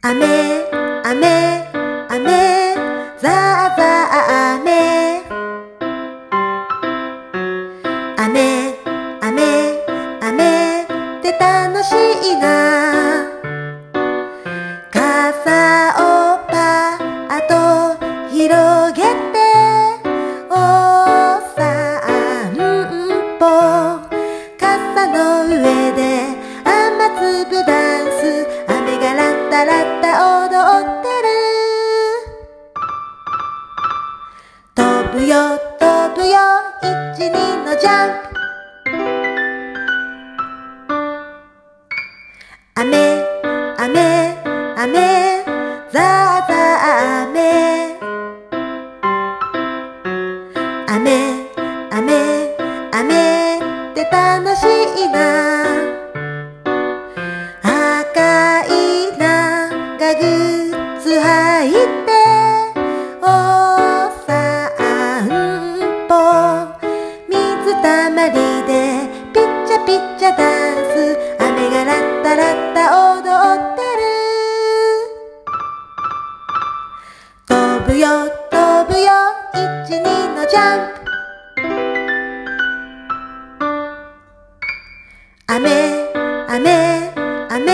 雨、雨、雨、ザーザー雨。雨、雨、雨って楽しいな。傘をパーッと広げて、飛ぶよ飛ぶよ一二のジャンプ雨雨雨ザーザー雨。雨雨雨って楽しいな。たまりでピッチャピッチャダンス。雨がラッタラッタ踊ってる。飛ぶよ飛ぶよ一二のジャンプ。雨雨雨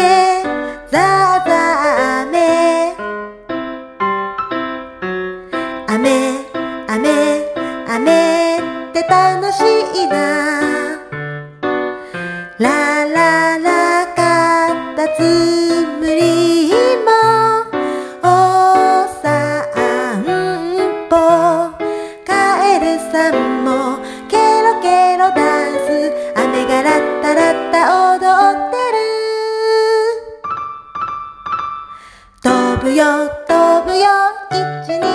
ザーザー雨。雨雨雨。って楽しいな。ラララカタツムリもお散歩。カエルさんもケロケロダンス。雨がラッタラッタ踊ってる。飛ぶよ飛ぶよ一二